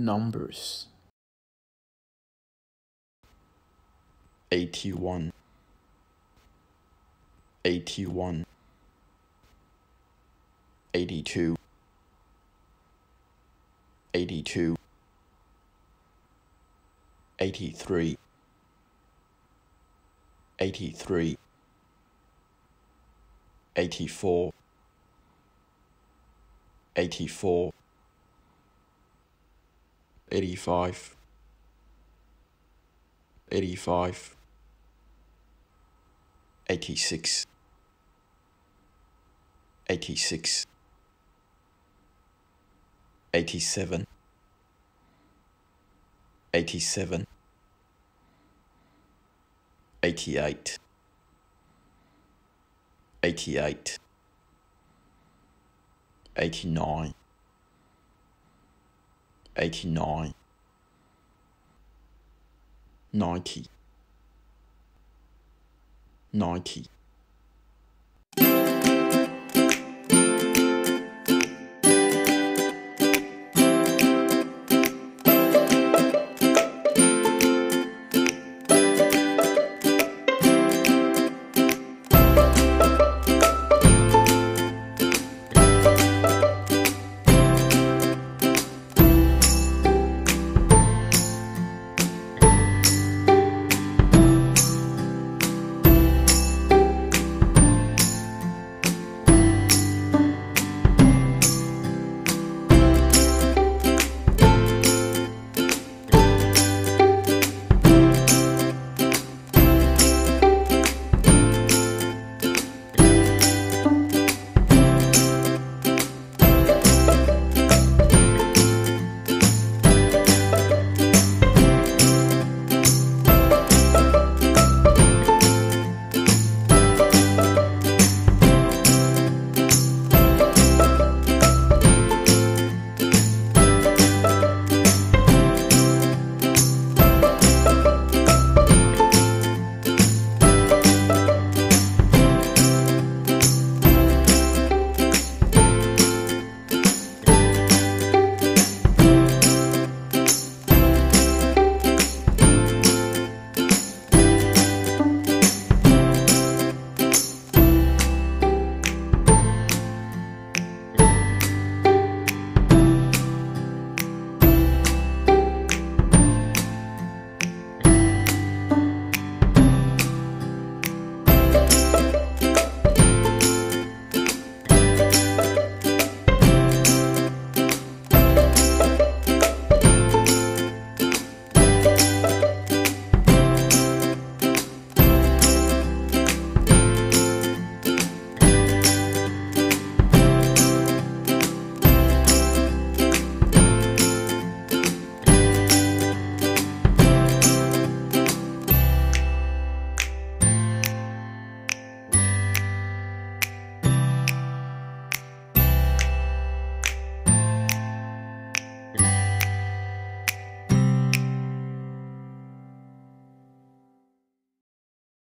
numbers. 81 81 82 82 83 83 84 84 85 85 86 86 87 87 88 88 89 89 90 90